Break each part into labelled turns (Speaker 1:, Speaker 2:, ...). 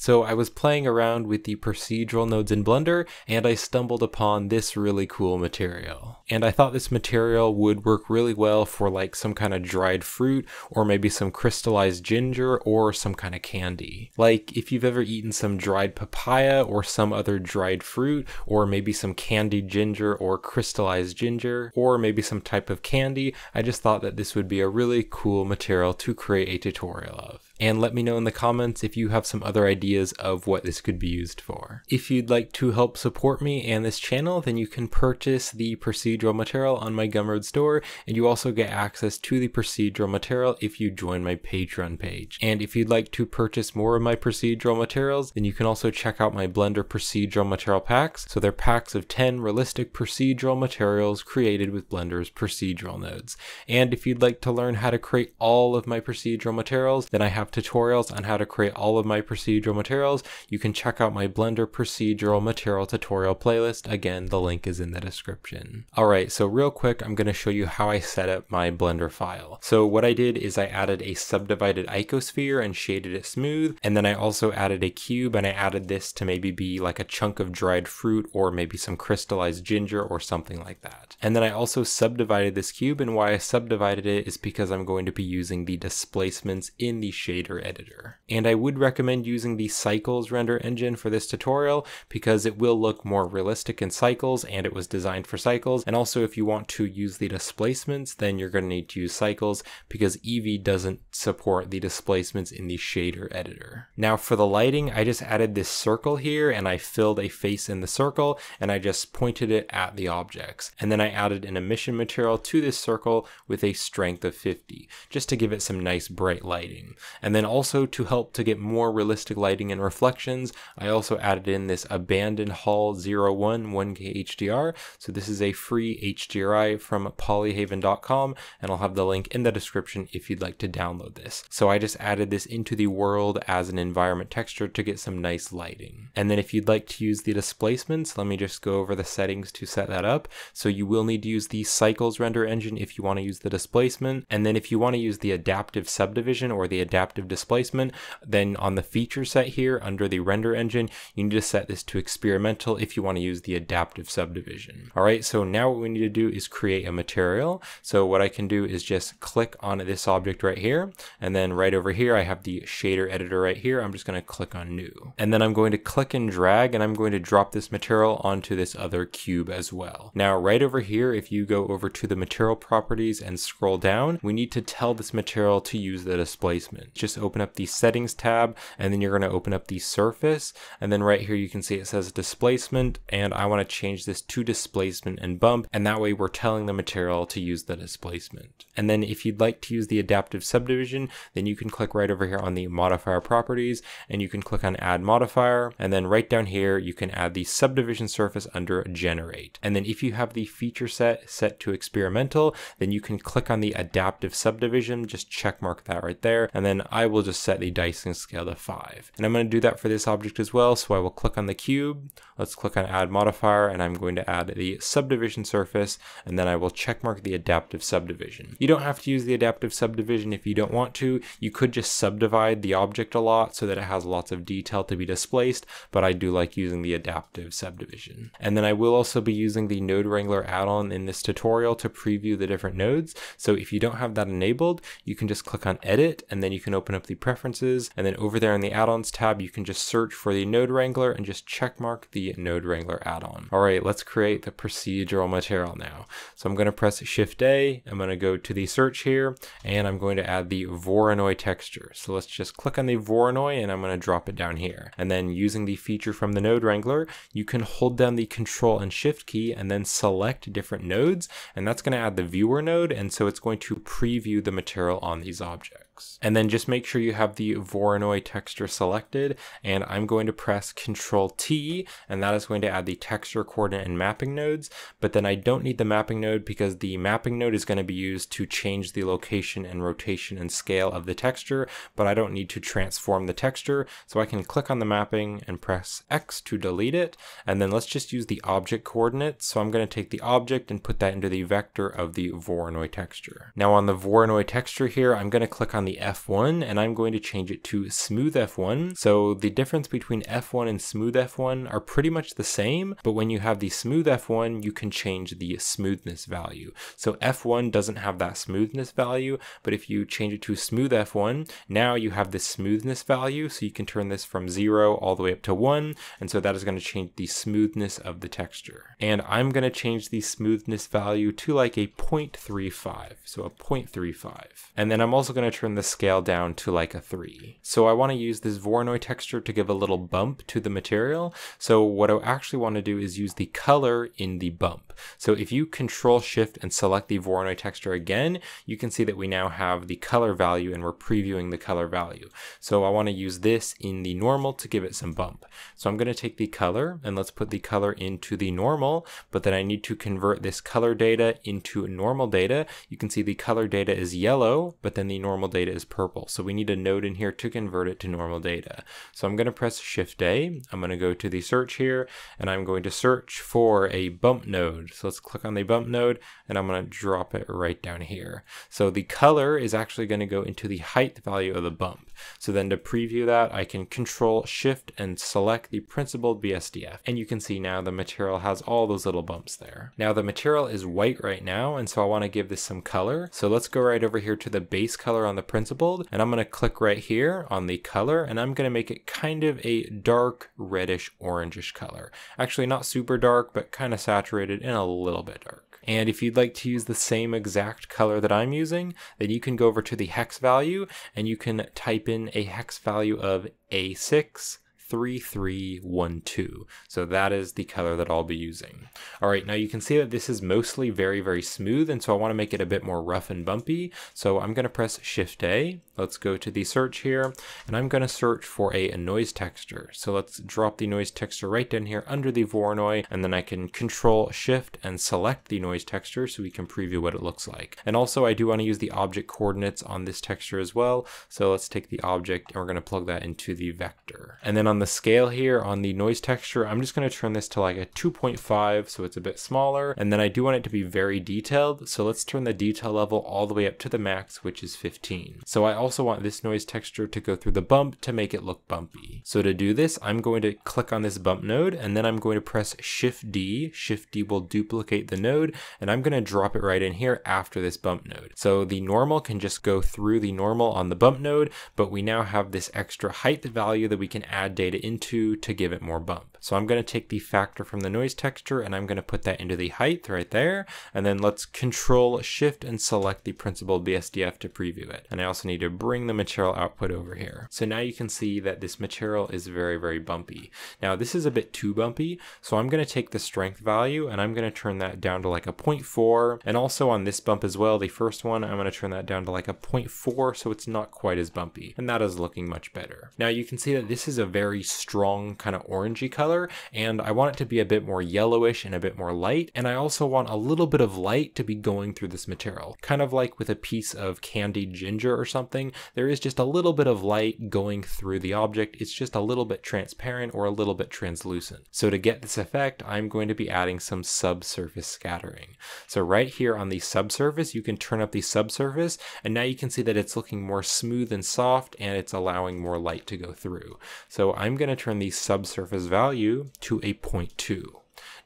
Speaker 1: So I was playing around with the procedural nodes in Blender and I stumbled upon this really cool material. And I thought this material would work really well for like some kind of dried fruit or maybe some crystallized ginger or some kind of candy. Like if you've ever eaten some dried papaya or some other dried fruit or maybe some candied ginger or crystallized ginger or maybe some type of candy, I just thought that this would be a really cool material to create a tutorial of and let me know in the comments if you have some other ideas of what this could be used for. If you'd like to help support me and this channel, then you can purchase the procedural material on my Gumroad store, and you also get access to the procedural material if you join my Patreon page. And if you'd like to purchase more of my procedural materials, then you can also check out my Blender procedural material packs. So they're packs of 10 realistic procedural materials created with Blender's procedural nodes. And if you'd like to learn how to create all of my procedural materials, then I have have tutorials on how to create all of my procedural materials, you can check out my Blender procedural material tutorial playlist. Again, the link is in the description. Alright, so real quick, I'm going to show you how I set up my Blender file. So what I did is I added a subdivided icosphere and shaded it smooth, and then I also added a cube and I added this to maybe be like a chunk of dried fruit or maybe some crystallized ginger or something like that. And then I also subdivided this cube, and why I subdivided it is because I'm going to be using the displacements in the shade shader editor. And I would recommend using the Cycles render engine for this tutorial because it will look more realistic in Cycles and it was designed for Cycles. And also if you want to use the displacements, then you're going to need to use Cycles because Eevee doesn't support the displacements in the shader editor. Now for the lighting, I just added this circle here and I filled a face in the circle and I just pointed it at the objects. And then I added an emission material to this circle with a strength of 50, just to give it some nice bright lighting. And then also to help to get more realistic lighting and reflections, I also added in this Abandoned Hall 01 1K HDR. So this is a free HDRI from polyhaven.com and I'll have the link in the description if you'd like to download this. So I just added this into the world as an environment texture to get some nice lighting. And then if you'd like to use the displacements, let me just go over the settings to set that up. So you will need to use the cycles render engine if you want to use the displacement. And then if you want to use the adaptive subdivision or the adaptive displacement. Then on the feature set here under the render engine, you need to set this to experimental if you want to use the adaptive subdivision. All right, so now what we need to do is create a material. So what I can do is just click on this object right here. And then right over here, I have the shader editor right here. I'm just going to click on new. And then I'm going to click and drag and I'm going to drop this material onto this other cube as well. Now right over here, if you go over to the material properties and scroll down, we need to tell this material to use the displacement. Just just open up the settings tab and then you're going to open up the surface and then right here you can see it says displacement and I want to change this to displacement and bump and that way we're telling the material to use the displacement. And then if you'd like to use the adaptive subdivision then you can click right over here on the modifier properties and you can click on add modifier and then right down here you can add the subdivision surface under generate. And then if you have the feature set set to experimental then you can click on the adaptive subdivision just check mark that right there and then I will just set the dicing scale to 5. And I'm going to do that for this object as well, so I will click on the cube, let's click on add modifier, and I'm going to add the subdivision surface, and then I will checkmark the adaptive subdivision. You don't have to use the adaptive subdivision if you don't want to, you could just subdivide the object a lot so that it has lots of detail to be displaced, but I do like using the adaptive subdivision. And then I will also be using the Node Wrangler add-on in this tutorial to preview the different nodes, so if you don't have that enabled, you can just click on edit, and then you can open up the preferences and then over there in the add-ons tab you can just search for the node wrangler and just check mark the node wrangler add-on. All right, let's create the procedural material now. So I'm going to press shift A, I'm going to go to the search here and I'm going to add the Voronoi texture. So let's just click on the Voronoi and I'm going to drop it down here. And then using the feature from the node wrangler, you can hold down the control and shift key and then select different nodes and that's going to add the viewer node and so it's going to preview the material on these objects. And then just make sure you have the Voronoi texture selected and I'm going to press Control T and that is going to add the texture coordinate and mapping nodes. But then I don't need the mapping node because the mapping node is going to be used to change the location and rotation and scale of the texture, but I don't need to transform the texture. So I can click on the mapping and press X to delete it. And then let's just use the object coordinates. So I'm going to take the object and put that into the vector of the Voronoi texture. Now on the Voronoi texture here, I'm going to click on the F1 and I'm going to change it to smooth F1. So the difference between F1 and smooth F1 are pretty much the same, but when you have the smooth F1, you can change the smoothness value. So F1 doesn't have that smoothness value, but if you change it to smooth F1, now you have this smoothness value, so you can turn this from zero all the way up to one, and so that is going to change the smoothness of the texture. And I'm going to change the smoothness value to like a 0.35, so a 0.35. And then I'm also going to turn the scale down to like a 3. So I want to use this Voronoi texture to give a little bump to the material. So what I actually want to do is use the color in the bump. So if you control shift and select the Voronoi texture again, you can see that we now have the color value and we're previewing the color value. So I want to use this in the normal to give it some bump. So I'm going to take the color and let's put the color into the normal, but then I need to convert this color data into normal data. You can see the color data is yellow, but then the normal data is purple. So we need a node in here to convert it to normal data. So I'm going to press Shift A. I'm going to go to the search here and I'm going to search for a bump node. So let's click on the bump node and I'm going to drop it right down here. So the color is actually going to go into the height value of the bump. So then to preview that, I can control shift and select the principled BSDF. And you can see now the material has all those little bumps there. Now the material is white right now, and so I want to give this some color. So let's go right over here to the base color on the principled, and I'm going to click right here on the color, and I'm going to make it kind of a dark reddish orangish color. Actually not super dark, but kind of saturated and a little bit dark. And if you'd like to use the same exact color that I'm using, then you can go over to the hex value and you can type in a hex value of A6 3312. So that is the color that I'll be using. All right, now you can see that this is mostly very, very smooth, and so I want to make it a bit more rough and bumpy. So I'm going to press Shift A. Let's go to the search here, and I'm going to search for a, a noise texture. So let's drop the noise texture right down here under the Voronoi, and then I can Control Shift and select the noise texture so we can preview what it looks like. And also I do want to use the object coordinates on this texture as well. So let's take the object and we're going to plug that into the vector. And then the scale here on the noise texture, I'm just going to turn this to like a 2.5 so it's a bit smaller. And then I do want it to be very detailed. So let's turn the detail level all the way up to the max, which is 15. So I also want this noise texture to go through the bump to make it look bumpy. So to do this, I'm going to click on this bump node and then I'm going to press Shift D. Shift D will duplicate the node and I'm going to drop it right in here after this bump node. So the normal can just go through the normal on the bump node, but we now have this extra height value that we can add data into to give it more bump. So I'm going to take the factor from the noise texture and I'm going to put that into the height right there. And then let's control shift and select the principled BSDF to preview it. And I also need to bring the material output over here. So now you can see that this material is very, very bumpy. Now this is a bit too bumpy. So I'm going to take the strength value and I'm going to turn that down to like a 0.4. And also on this bump as well, the first one, I'm going to turn that down to like a 0.4 so it's not quite as bumpy. And that is looking much better. Now you can see that this is a very strong kind of orangey color color and I want it to be a bit more yellowish and a bit more light and I also want a little bit of light to be going through this material. Kind of like with a piece of candied ginger or something, there is just a little bit of light going through the object. It's just a little bit transparent or a little bit translucent. So to get this effect, I'm going to be adding some subsurface scattering. So right here on the subsurface, you can turn up the subsurface and now you can see that it's looking more smooth and soft and it's allowing more light to go through. So I'm going to turn the subsurface value value to a 0.2.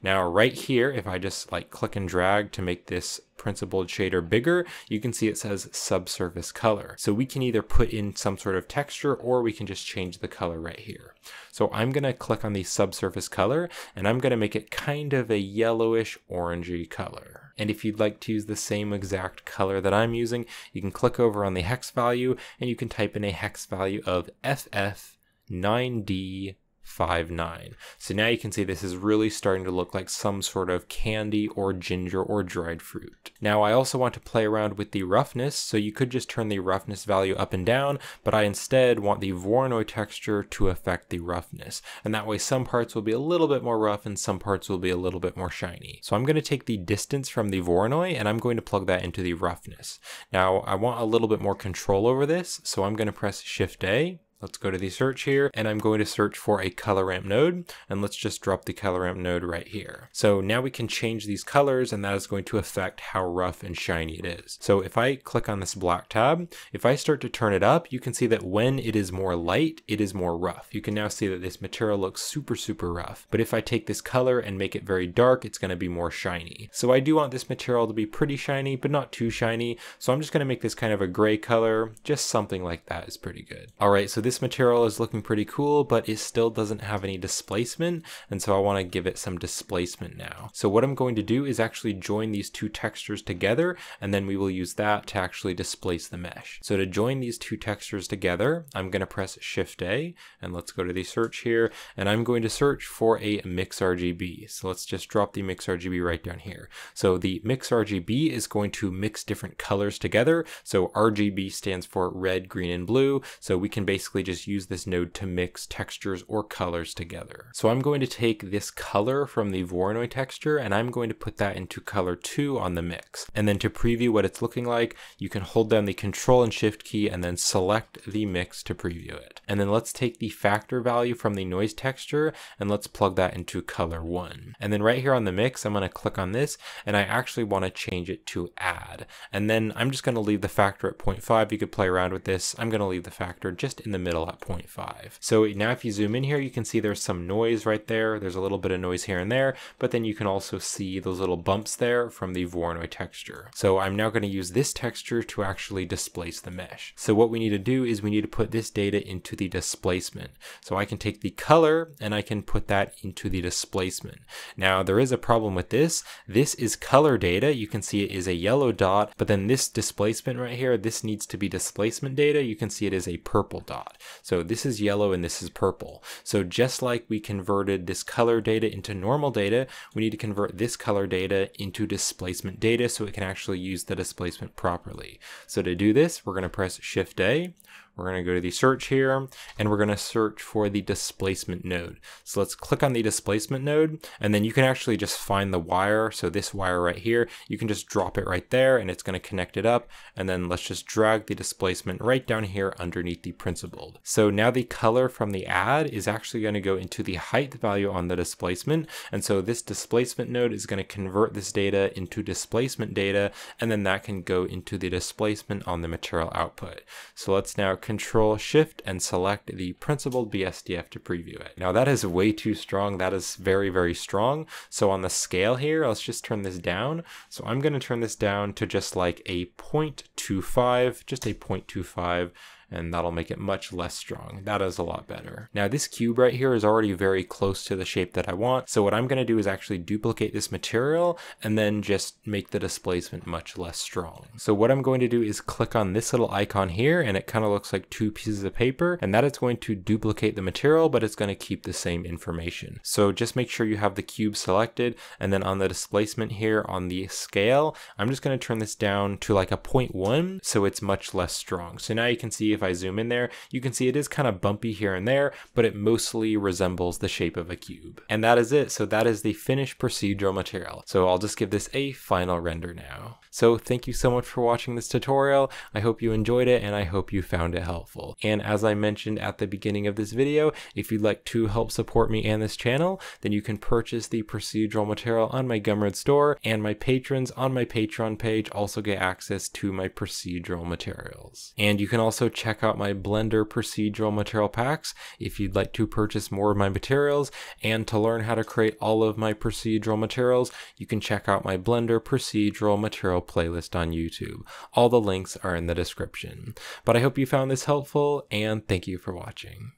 Speaker 1: Now right here, if I just like click and drag to make this principled shader bigger, you can see it says subsurface color. So we can either put in some sort of texture or we can just change the color right here. So I'm going to click on the subsurface color and I'm going to make it kind of a yellowish orangey color. And if you'd like to use the same exact color that I'm using, you can click over on the hex value and you can type in a hex value of FF9D 5.9. So now you can see this is really starting to look like some sort of candy or ginger or dried fruit. Now I also want to play around with the roughness, so you could just turn the roughness value up and down, but I instead want the Voronoi texture to affect the roughness. And that way some parts will be a little bit more rough and some parts will be a little bit more shiny. So I'm going to take the distance from the Voronoi and I'm going to plug that into the roughness. Now I want a little bit more control over this, so I'm going to press Shift A Let's go to the search here and I'm going to search for a color ramp node and let's just drop the color ramp node right here. So now we can change these colors and that is going to affect how rough and shiny it is. So if I click on this black tab, if I start to turn it up, you can see that when it is more light, it is more rough. You can now see that this material looks super, super rough. But if I take this color and make it very dark, it's gonna be more shiny. So I do want this material to be pretty shiny, but not too shiny. So I'm just gonna make this kind of a gray color, just something like that is pretty good. All right, so this material is looking pretty cool, but it still doesn't have any displacement. And so I wanna give it some displacement now. So what I'm going to do is actually join these two textures together, and then we will use that to actually displace the mesh. So to join these two textures together, I'm gonna press Shift A, and let's go to the search here, and I'm going to search for a mix RGB. So let's just drop the mix RGB right down here. So the mix RGB is going to mix different colors together. So RGB stands for red, green, and blue. So we can basically just use this node to mix textures or colors together. So I'm going to take this color from the Voronoi texture and I'm going to put that into color 2 on the mix. And then to preview what it's looking like, you can hold down the control and shift key and then select the mix to preview it. And then let's take the factor value from the noise texture and let's plug that into color 1. And then right here on the mix, I'm going to click on this and I actually want to change it to add. And then I'm just going to leave the factor at 0.5. You could play around with this. I'm going to leave the factor just in the middle at 0.5. So now if you zoom in here, you can see there's some noise right there. There's a little bit of noise here and there, but then you can also see those little bumps there from the Voronoi texture. So I'm now going to use this texture to actually displace the mesh. So what we need to do is we need to put this data into the displacement. So I can take the color and I can put that into the displacement. Now there is a problem with this. This is color data. You can see it is a yellow dot, but then this displacement right here, this needs to be displacement data. You can see it is a purple dot. So this is yellow and this is purple. So just like we converted this color data into normal data, we need to convert this color data into displacement data so it can actually use the displacement properly. So to do this, we're going to press Shift A. We're going to go to the search here and we're going to search for the displacement node. So let's click on the displacement node and then you can actually just find the wire. So this wire right here, you can just drop it right there and it's going to connect it up. And then let's just drag the displacement right down here underneath the principled. So now the color from the add is actually going to go into the height value on the displacement. And so this displacement node is going to convert this data into displacement data and then that can go into the displacement on the material output. So let's now control shift and select the principled BSDF to preview it. Now that is way too strong. That is very, very strong. So on the scale here, let's just turn this down. So I'm going to turn this down to just like a 0.25, just a 0.25 and that'll make it much less strong. That is a lot better. Now this cube right here is already very close to the shape that I want. So what I'm going to do is actually duplicate this material and then just make the displacement much less strong. So what I'm going to do is click on this little icon here and it kind of looks like two pieces of paper and that is going to duplicate the material but it's going to keep the same information. So just make sure you have the cube selected and then on the displacement here on the scale I'm just going to turn this down to like a 0.1 so it's much less strong. So now you can see if I zoom in there, you can see it is kind of bumpy here and there, but it mostly resembles the shape of a cube. And that is it. So that is the finished procedural material. So I'll just give this a final render now. So thank you so much for watching this tutorial. I hope you enjoyed it and I hope you found it helpful. And as I mentioned at the beginning of this video, if you'd like to help support me and this channel, then you can purchase the procedural material on my Gumroad store and my patrons on my Patreon page also get access to my procedural materials. And you can also check out my Blender procedural material packs if you'd like to purchase more of my materials and to learn how to create all of my procedural materials, you can check out my Blender procedural material playlist on YouTube. All the links are in the description. But I hope you found this helpful and thank you for watching.